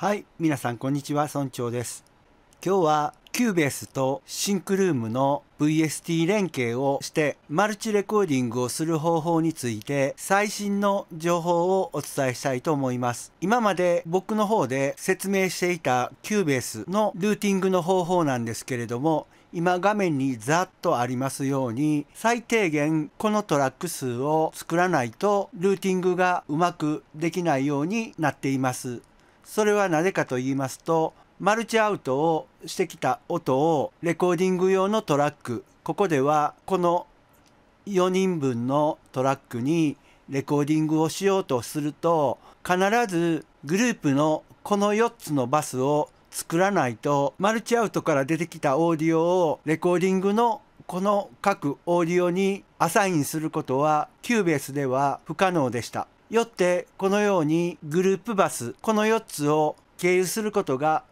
はい皆さんこんにちは村長です。今日は Cubase と SYNCROOM の VST 連携をしてマルチレコーディングをする方法について最新の情報をお伝えしたいと思います。今まで僕の方で説明していた Cubase のルーティングの方法なんですけれども今画面にざっとありますように最低限このトラック数を作らないとルーティングがうまくできないようになっています。それはなぜかと言いますとマルチアウトをしてきた音をレコーディング用のトラックここではこの4人分のトラックにレコーディングをしようとすると必ずグループのこの4つのバスを作らないとマルチアウトから出てきたオーディオをレコーディングのこの各オーディオにアサインすることは Cubase では不可能でした。よってこのようにグループバスこの4つを経由することが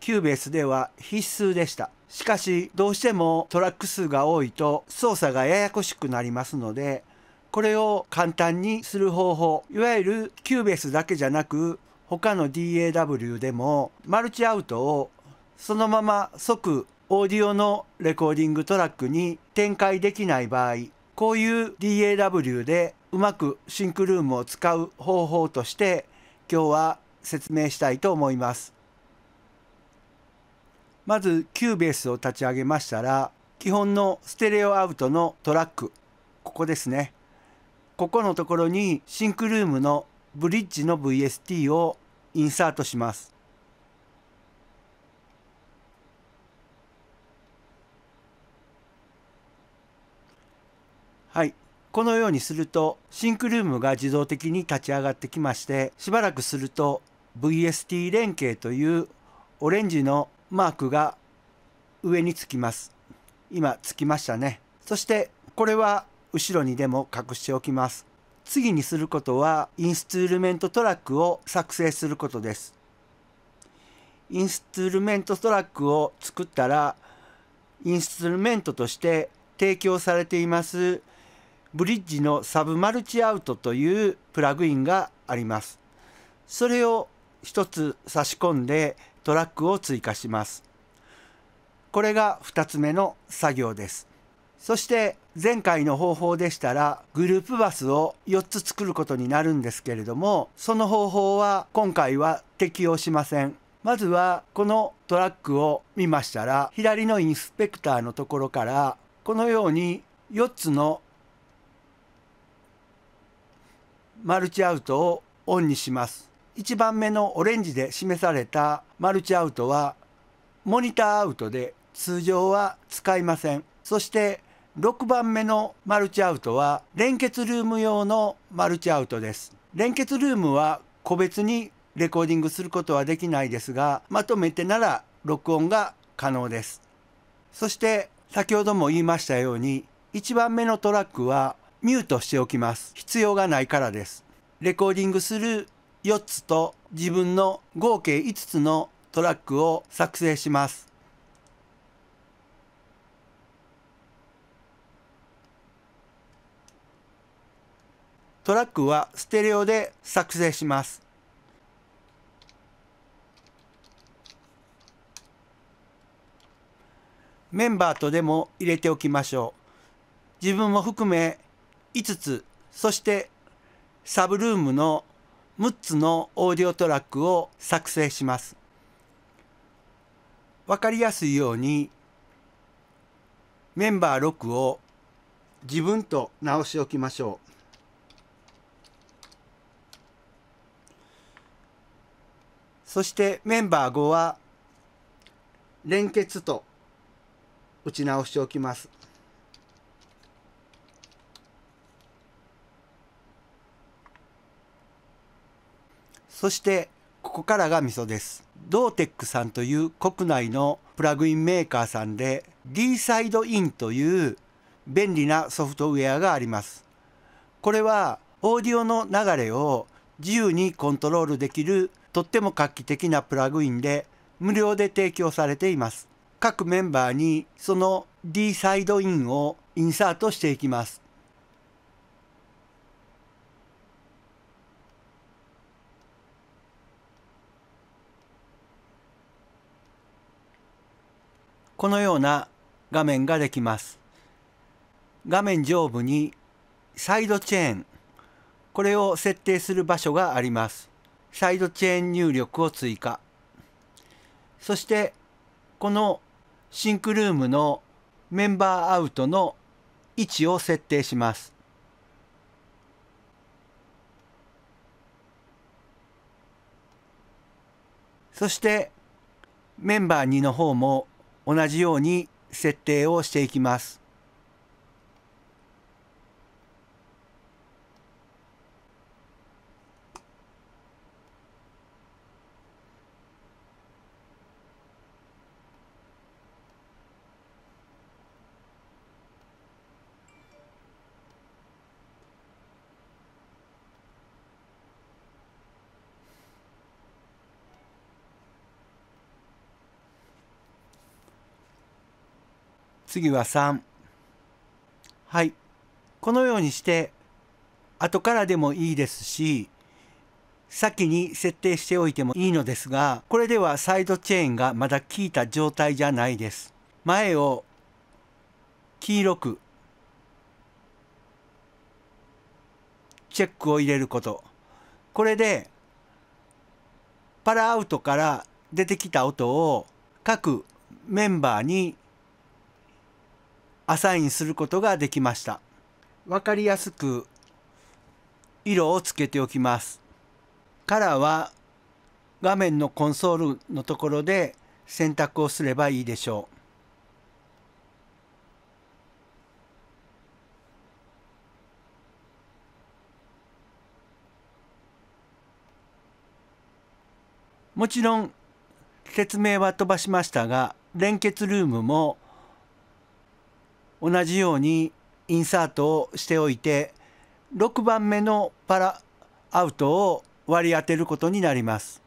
Cubase では必須でした。しかしどうしてもトラック数が多いと操作がややこしくなりますのでこれを簡単にする方法いわゆる Cubase だけじゃなく他の DAW でもマルチアウトをそのまま即オーディオのレコーディングトラックに展開できない場合こういう DAW でうまく SyncRoom を使う方法として今日は説明したいと思います。まず Cubase を立ち上げましたら基本のステレオアウトのトラックここですねここのところに SyncRoom のブリッジの VST をインサートしますはいこのようにすると SyncRoom が自動的に立ち上がってきましてしばらくすると VST 連携というオレンジのマークが上につきます。今つきましたね。そしてこれは後ろにでも隠しておきます。次にすることはインストゥールメントトラックを作成することです。インストゥールメントトラックを作ったらインストゥルメントとして提供されていますブリッジのサブマルチアウトというプラグインがあります。それを一つ差し込んでトラックを追加します。これが2つ目の作業です。そして前回の方法でしたらグループバスを4つ作ることになるんですけれどもその方法は今回は適用しません。まずはこのトラックを見ましたら左のインスペクターのところからこのように4つのマルチアウトをオンにします。1番目のオレンジで示されたマルチアウトはモニターアウトで通常は使いません。そして6番目のマルチアウトは連結ルーム用のマルチアウトです。連結ルームは個別にレコーディングすることはできないですがまとめてなら録音が可能です。そして先ほども言いましたように1番目のトラックはミュートしておきます。必要がないからです。レコーディングする4つと自分の合計5つのトラックを作成します。トラックはステレオで作成します。メンバーとでも入れておきましょう。自分も含め5つそしてサブルームの6つのオーディオトラックを作成します。わかりやすいようにメンバー6を自分と直しておきましょう。そしてメンバー5は連結と打ち直しておきます。そしてここからがミソです。ドーテックさんという国内のプラグインメーカーさんで D サイドインという便利なソフトウェアがあります。これはオーディオの流れを自由にコントロールできるとっても画期的なプラグインで無料で提供されています。各メンバーにその D サイドインをインサートしていきます。このような画面ができます。画面上部にサイドチェーン。これを設定する場所があります。サイドチェーン入力を追加。そしてこのシンクルームのメンバーアウトの位置を設定します。そしてメンバー2の方も同じように設定をしていきます。次は3はい。このようにして後からでもいいですし先に設定しておいてもいいのですがこれではサイドチェーンがまだ効いた状態じゃないです。前を黄色くチェックを入れること。これでパラアウトから出てきた音を各メンバーにアサインすることができました。わかりやすく色をつけておきます。カラーは画面のコンソールのところで選択をすればいいでしょう。もちろん説明は飛ばしましたが連結ルームも同じようにインサートをしておいて6番目のパラアウトを割り当てることになります。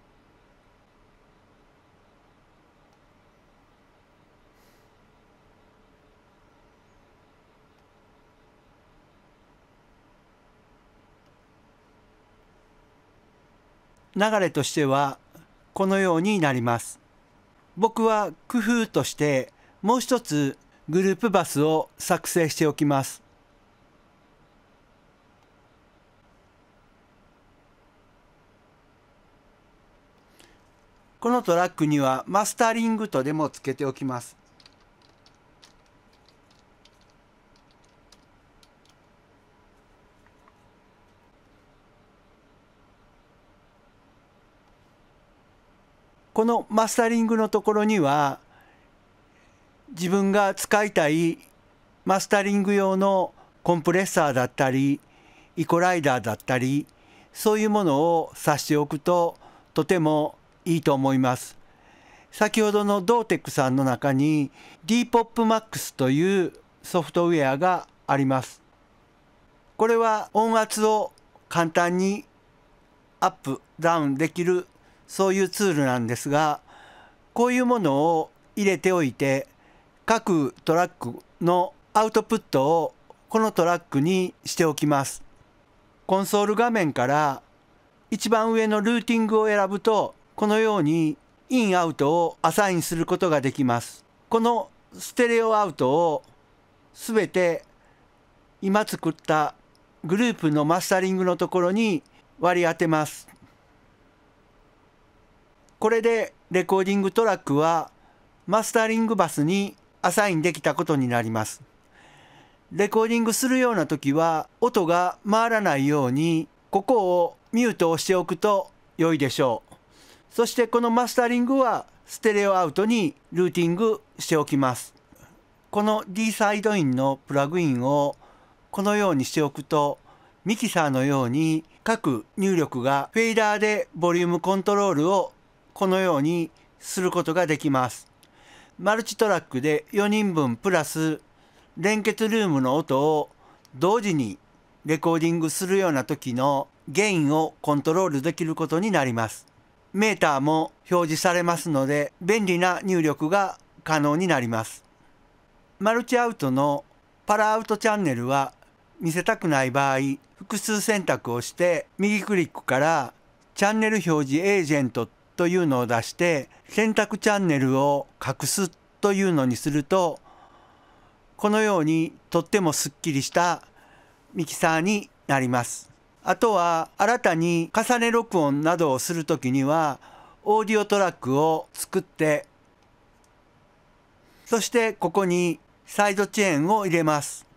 流れとしてはこのようになります。僕は工夫としてもう一つグループバスを作成しておきます。このトラックにはマスタリングとでもつけておきます。このマスタリングのところには自分が使いたいマスタリング用のコンプレッサーだったりイコライダーだったりそういうものを挿しておくととてもいいと思います。先ほどのドーテックさんの中に DPOPMAX というソフトウェアがあります。これは音圧を簡単にアップダウンできるそういうツールなんですがこういうものを入れておいて各トラックのアウトプットをこのトラックにしておきます。コンソール画面から一番上のルーティングを選ぶとこのようにインアウトをアサインすることができます。このステレオアウトをすべて今作ったグループのマスタリングのところに割り当てます。これでレコーディングトラックはマスタリングバスにアサインできたことになります。レコーディングするような時は音が回らないようにここをミュートをしておくと良いでしょう。そしてこのマスタリングはステレオアウトにルーティングしておきます。この D サイドインのプラグインをこのようにしておくとミキサーのように各入力がフェイダーでボリュームコントロールをこのようにすることができます。マルチトラックで4人分プラス連結ルームの音を同時にレコーディングするような時のゲインをコントロールできることになります。メーターも表示されますので便利な入力が可能になります。マルチアウトのパラアウトチャンネルは見せたくない場合複数選択をして右クリックからチャンネル表示エージェントというのを出して選択チャンネルを隠すというのにするとこのようにとってもすっきりしたミキサーになります。あとは新たに重ね録音などをする時にはオーディオトラックを作ってそしてここにサイドチェーンを入れます。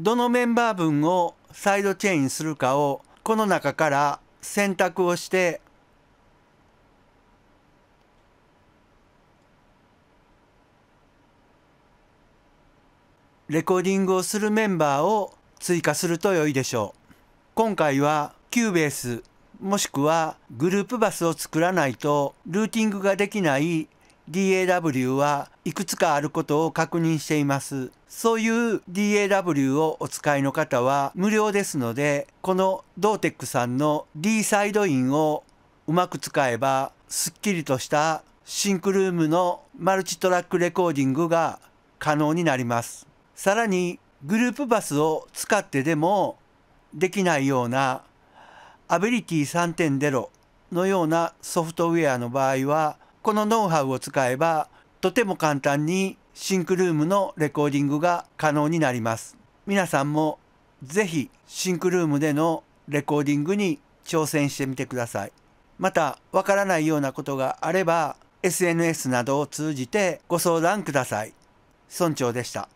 どのメンバー分をサイドチェーンするかをこの中から選択をしてレコーディングをするメンバーを追加すると良いでしょう。今回は Cubase もしくはグループバスを作らないとルーティングができない DAW はいくつかあることを確認しています。そういう DAW をお使いの方は無料ですので、このドーテックさんの D サイドインをうまく使えば、すっきりとした SyncRoom のマルチトラックレコーディングが可能になります。さらにグループバスを使ってでもできないようなアビリティ3.0のようなソフトウェアの場合はこのノウハウを使えばとても簡単にシンクルームのレコーディングが可能になります。皆さんもぜひシンクルームでのレコーディングに挑戦してみてください。またわからないようなことがあれば SNS などを通じてご相談ください。村長でした。